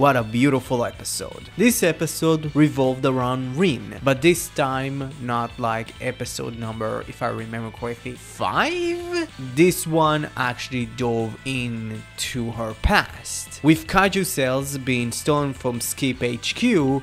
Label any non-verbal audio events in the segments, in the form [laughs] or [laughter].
What a beautiful episode. This episode revolved around Rin, but this time not like episode number, if I remember correctly, 5? This one actually dove into her past. With kaiju cells being stolen from Skip HQ,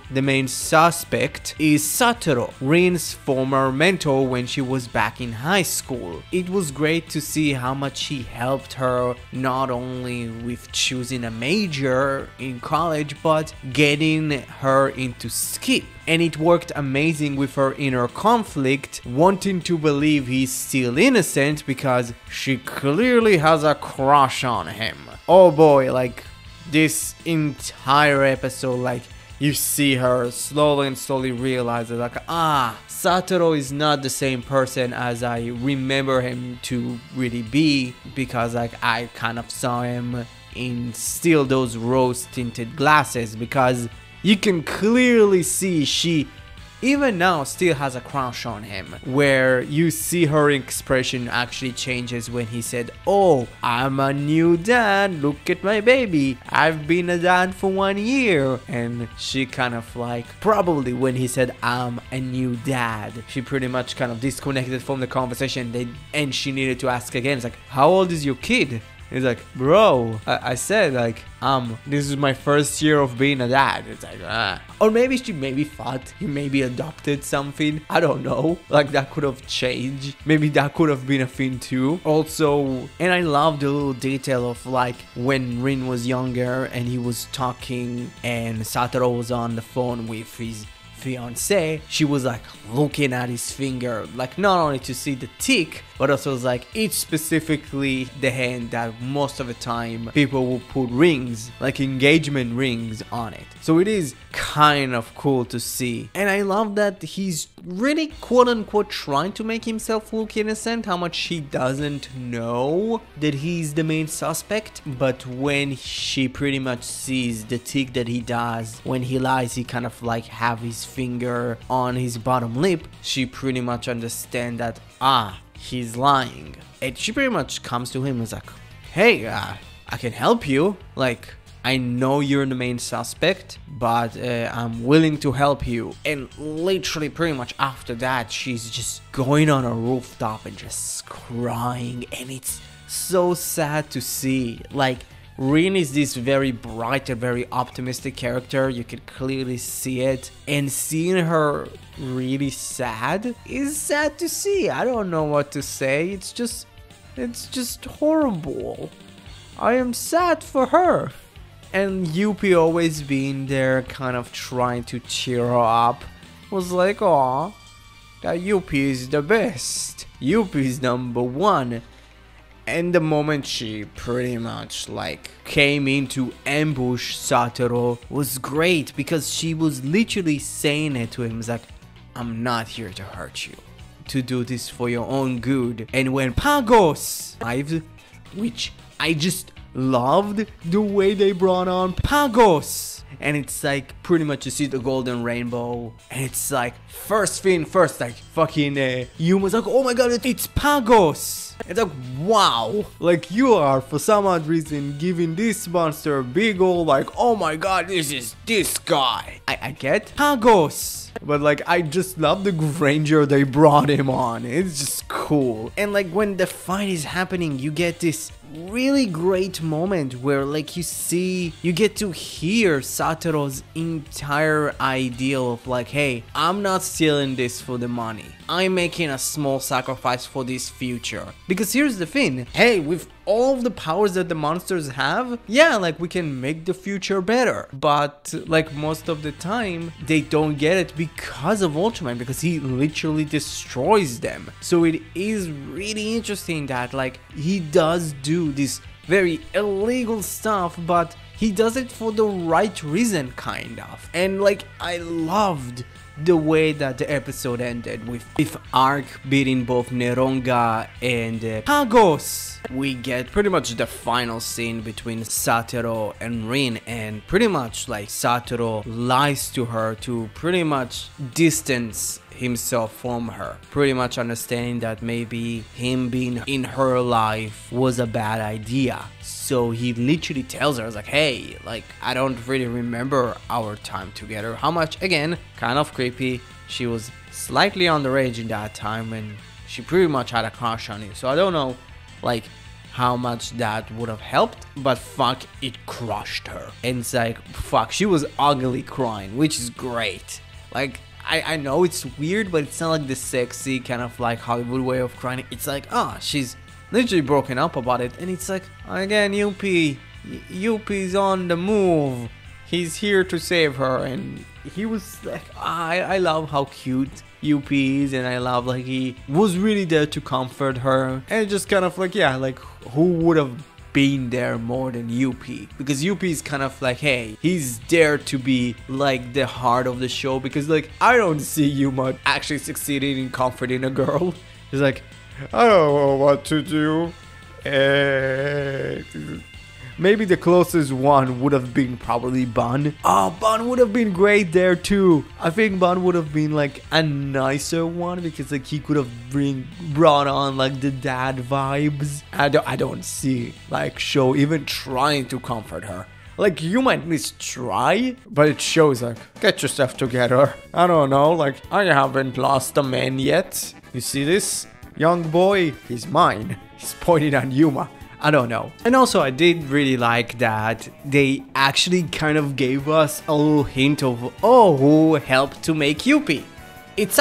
the main suspect is Satoru, Rin's former mentor when she was back in high school. It was great to see how much he helped her not only with choosing a major in college but getting her into Skip and it worked amazing with her inner conflict, wanting to believe he's still innocent because she clearly has a crush on him. Oh boy, like this entire episode, like you see her slowly and slowly realize that, like, ah, Satoru is not the same person as I remember him to really be because, like, I kind of saw him in still those rose tinted glasses because you can clearly see she even now still has a crush on him. Where you see her expression actually changes when he said oh i'm a new dad. Look at my baby. I've been a dad for one year. And she kind of like probably when he said i'm a new dad she pretty much kind of disconnected from the conversation. And she needed to ask again. It's like how old is your kid He's like, bro, I, I, said like, um, this is my first year of being a dad. It's like, ah. Or maybe she maybe thought he maybe adopted something. I don't know. Like that could have changed. Maybe that could have been a thing too. Also, and I love the little detail of like when Rin was younger and he was talking and Satoru was on the phone with his fiance, she was like looking at his finger, like not only to see the tick, but also was like it's specifically the hand that most of the time people will put rings, like engagement rings on it. So it is kind of cool to see. And I love that he's really quote unquote trying to make himself look innocent, how much he doesn't know that he's the main suspect. But when she pretty much sees the tick that he does, when he lies, he kind of like have his finger on his bottom lip, she pretty much understand that, ah, he's lying. And she pretty much comes to him and is like, hey, uh, I can help you. Like, I know you're the main suspect, but uh, I'm willing to help you. And literally, pretty much after that, she's just going on a rooftop and just crying. And it's so sad to see. Like, Rin is this very bright and very optimistic character. You can clearly see it. And seeing her really sad is sad to see. I don't know what to say. It's just it's just horrible. I am sad for her. And Youpi always being there kind of trying to cheer her up was like, aw, that Youpi is the best. Youpi is number one and the moment she pretty much like came in to ambush Satoru was great because she was literally saying it to him like I'm not here to hurt you to do this for your own good. And when Pagos arrived which I just loved the way they brought on Pagos and it's like pretty much you see the golden rainbow and it's like first thing first like fucking uh, like oh my god it's Pagos it's like wow. Like you are for some odd reason giving this monster a big old like oh my god this is this guy. I, I get Pagos but like I just love the Granger they brought him on. It's just cool. And like when the fight is happening, you get this really great moment where like you see you get to hear Satoru's entire ideal of like hey I'm not stealing this for the money. I'm making a small sacrifice for this future because here's the thing. Hey with all the powers that the monsters have yeah like we can make the future better. But like most of the time they don't get it because of Ultraman because he literally destroys them. So it is really interesting that like he does do this very illegal stuff, but he does it for the right reason, kind of. And like, I loved the way that the episode ended with, with Arc beating both Neronga and uh, Pagos. We get pretty much the final scene between Satoru and Rin and pretty much like Satoru lies to her to pretty much distance himself from her. Pretty much understanding that maybe him being in her life was a bad idea. So he literally tells her, like, hey, like, I don't really remember our time together. How much, again, kind of creepy. She was slightly underage in that time and she pretty much had a crush on you. So I don't know, like, how much that would have helped, but fuck, it crushed her. And it's like, fuck, she was ugly crying, which is great. Like, I, I know it's weird, but it's not like the sexy kind of like Hollywood way of crying. It's like, ah, oh, she's literally broken up about it. And it's like, again, Youpi, Youpi's on the move. He's here to save her. And he was like, I, I love how cute Youpi and I love like he was really there to comfort her and just kind of like yeah like who would have been there more than Youpi because Youpi is kind of like hey he's there to be like the heart of the show. Because like I don't see Yuma actually succeeding in comforting a girl. [laughs] He's like I don't know what to do. Uh, Maybe the closest one would have been probably Bun. Oh, Bun would have been great there too. I think Bun would have been like a nicer one because like he could have bring brought on like the dad vibes. I don't I don't see like Show even trying to comfort her. Like you might at least try, but it shows like get yourself together. I don't know, like I haven't lost a man yet. You see this? Young boy, he's mine. He's pointing at Yuma. I don't know. And also I did really like that they actually kind of gave us a little hint of, oh, who helped to make Youpi? It's.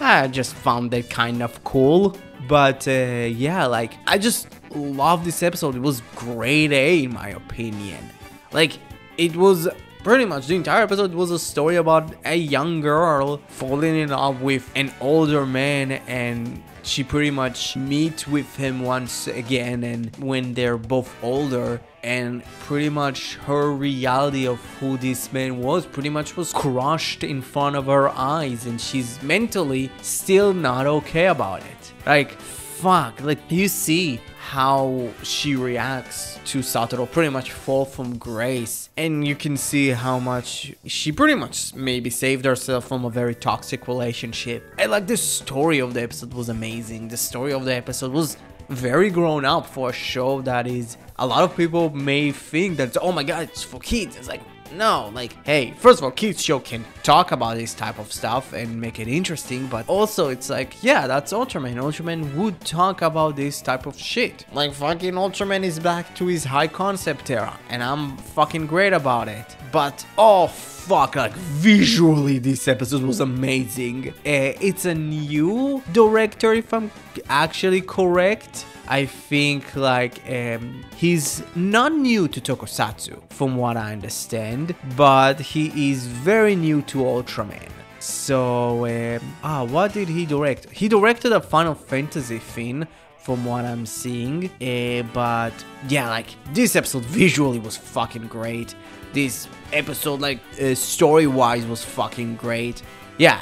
I just found that kind of cool. But uh, yeah, like, I just love this episode. It was grade A in my opinion. Like, it was pretty much the entire episode was a story about a young girl falling in love with an older man and she pretty much meets with him once again and when they're both older and pretty much her reality of who this man was pretty much was crushed in front of her eyes and she's mentally still not okay about it. Like fuck like you see how she reacts to Satoru pretty much fall from grace. And you can see how much she pretty much maybe saved herself from a very toxic relationship. And like the story of the episode was amazing. The story of the episode was very grown up for a show that is a lot of people may think that oh my god it's for kids. It's like no, like, hey, first of all, Kids Show can talk about this type of stuff and make it interesting, but also it's like, yeah, that's Ultraman. Ultraman would talk about this type of shit. Like, fucking Ultraman is back to his high concept era, and I'm fucking great about it. But, oh, fuck, like, visually, this episode was amazing. Uh, it's a new director, if I'm actually correct. I think like um, he's not new to Tokusatsu from what I understand, but he is very new to Ultraman. So, um, ah, what did he direct? He directed a Final Fantasy thing from what I'm seeing, uh, but yeah, like this episode visually was fucking great. This episode, like uh, story wise, was fucking great. Yeah,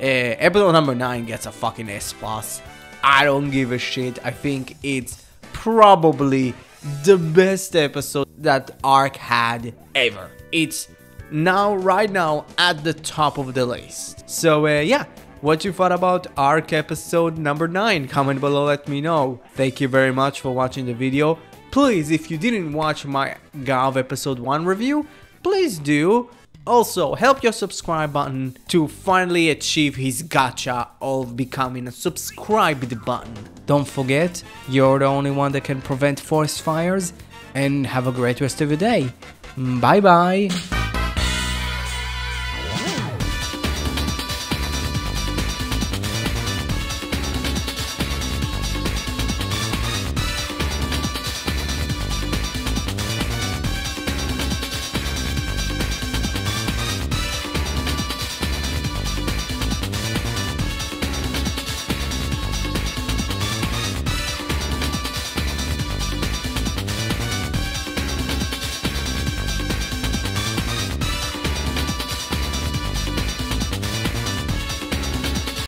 uh, episode number 9 gets a fucking S plus. I don't give a shit. I think it's probably the best episode that Arc had ever. It's now, right now, at the top of the list. So, uh, yeah, what you thought about Arc episode number 9? Comment below, let me know. Thank you very much for watching the video. Please, if you didn't watch my Gavv episode 1 review, please do. Also, help your subscribe button to finally achieve his gacha of becoming a subscribed button. Don't forget, you're the only one that can prevent forest fires, and have a great rest of your day. Mm, bye bye!